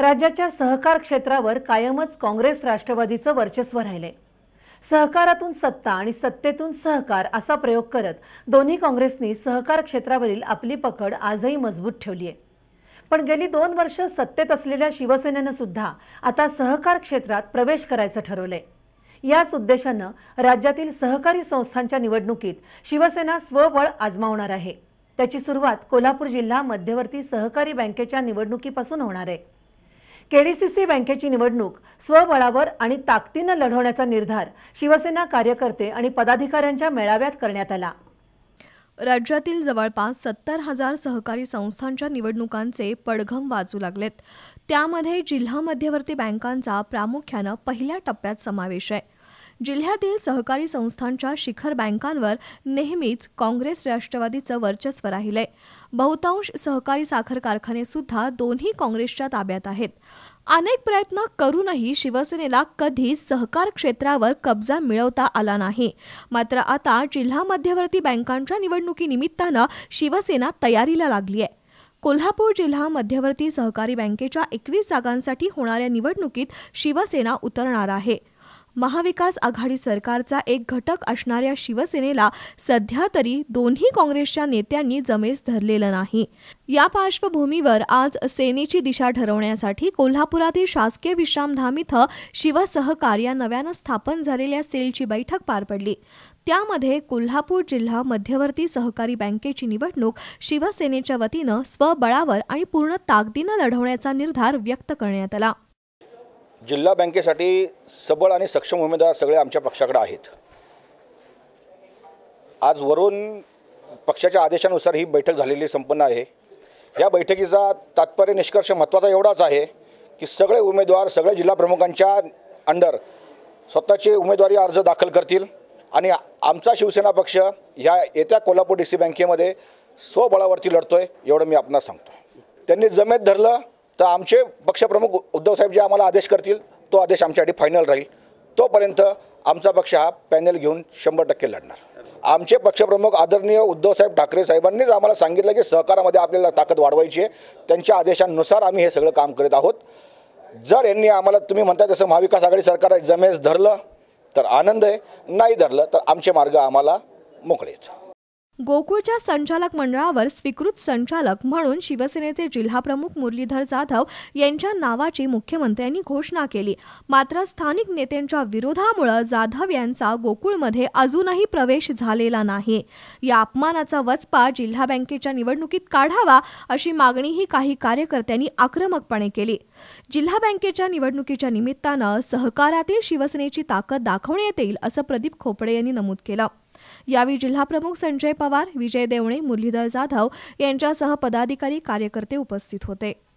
राज्याच्या सहकार क्षेत्रावर कायमच काँग्रेस राष्ट्रवादीचं वर्चस्व राहिले. सहकारातून सत्ता आणि सत्तेतून सहकार असा प्रयोग करत दोन्ही काँग्रेसनी सहकार क्षेत्रावरील आपली पकड आजही मजबूत ठेवली आहे. पण गेली दोन वर्ष सत्तेत असलेल्या शिवसेनेनं सुद्धा आता सहकार क्षेत्रात प्रवेश करायचं ठरवलंय. याच उद्देशानं राज्यातील सहकारी संस्थांच्या निवडणुकीत शिवसेना स्वबळ आजमावणार आहे. त्याची सुरुवात कोल्हापूर जिल्हा मध्यवर्ती सहकारी बँकेच्या निवडणुकीपासून होणार आहे. केडीसीसी बँकेची निवडणूक स्वबळावर आणि ताकदीनं लढवण्याचा निर्धार शिवसेना कार्यकर्ते आणि पदाधिकाऱ्यांच्या मेळाव्यात करण्यात आला. राज्यातील जवळपास सत्तर हजार सहकारी संस्थांच्या निवडणुकांचे पडघम वाजू लागलेत. त्यामध्ये जिल्हा मध्यवर्ती बँकांचा प्रामुख्यानं पहिल्या टप्प्यात समावेश आहे. जिल्ह्यातील सहकारी संस्थांच्या शिखर बँकांवर नेहमीच काँग्रेस राष्ट्रवादीचं वर्चस्व राहिलंय. बहुतांश सहकारी साखर कारखाने सुद्धा दोन्ही काँग्रेसच्या ताब्यात आहेत. अनेक प्रयत्न करूनही शिवसेनेला कधीच सहकार क्षेत्रावर कब्जा मिळवता आला नाही. मात्र आता जिल्हा मध्यवर्ती बँकांच्या निवडणुकीनिमित्तानं शिवसेना तयारीला लागली आहे कोल्हापूर जिल्हा मध्यवर्ती सहकारी बँकेच्या एकवीस जागांसाठी होणाऱ्या निवडणुकीत शिवसेना उतरणार आहे. महाविकास आघाडी सरकारचा एक घटक असणाऱ्या शिवसेनेला सध्या तरी दोन्ही काँग्रेसच्या नेत्यांनी जमेस धरलेलं नाही. या पार्श्वभूमीवर आज सेनेची दिशा ठरवण्यासाठी कोल्हापुरातील शासकीय विश्रामधाम इथं शिवसहकार या नव्यानं स्थापन झालेल्या सेलची बैठक पार पडली. त्यामध्ये कोल्हापूर जिल्हा मध्यवर्ती सहकारी बँकेची निवडणूक शिवसेनेच्या वतीनं स्वबळावर आणि पूर्ण ताकदीनं लढवण्याचा निर्धार व्यक्त करण्यात आला. जिल्हा बँकेसाठी सबळ आणि सक्षम उमेदवार सगळे आमच्या पक्षाकडे आहेत. आज वरून पक्षाच्या आदेशानुसार ही बैठक झालेली संपन्न आहे. या बैठकीचा तात्पर्य निष्कर्ष महत्त्वाचा एवढाच आहे की सगळे उमेदवार सगळे जिल्हा प्रमुखांच्या अंडर स्वतःचे उमेदवारी अर्ज दाखल करतील आणि आमचा शिवसेना पक्ष ह्या येत्या कोल्हापूर डी सी बँकेमध्ये स्वबळावरती लढतो आहे एवढं मी आपणास सांगतो त्यांनी जमेत धरलं तर आमचे पक्षप्रमुख उद्धवसाहेब जे आम्हाला आदेश करतील तो आदेश आमच्यासाठी फायनल राहील. तोपर्यंत आमचा पक्ष हा पॅनल घेऊन शंभर टक्के लढणार. आमचे पक्षप्रमुख आदरणीय उद्धवसाहेब ठाकरे साहेबांनीच आम्हाला सांगितलं की सहकारामध्ये आपल्याला ताकद वाढवायची आहे. त्यांच्या आदेशानुसार आम्ही हे सगळं काम करीत आहोत. जर यांनी आम्हाला तुम्ही म्हणता तसं महाविकास आघाडी सरकार जमेस धरलं तर आनंद आहे. नाही धरलं तर आमचे मार्ग आम्हाला मोकळे आहेत गोकुळच्या संचालक मंडळावर स्वीकृत संचालक म्हणून शिवसेनेचे जिल्हाप्रमुख मुरलीधर जाधव यांच्या नावाची मुख्यमंत्र्यांनी घोषणा केली. मात्र स्थानिक नेत्यांच्या विरोधामुळे जाधव यांचा गोकुळमध्ये अजूनही प्रवेश झालेला नाही. या अपमानाचा वचपा जिल्हा बँकेच्या निवडणुकीत काढावा अशी मागणीही काही कार्यकर्त्यांनी आक्रमकपणे केली. जिल्हा बँकेच्या निवडणुकीच्या निमित्तानं सहकारातील शिवसेनेची ताकद दाखवण्यात येईल असं प्रदीप खोपडे यांनी नमूद केलं. यावेळी जिल्हाप्रमुख संजय पवार विजय देवणे मुरलीधर जाधव यांच्यासह पदाधिकारी कार्यकर्ते उपस्थित होते.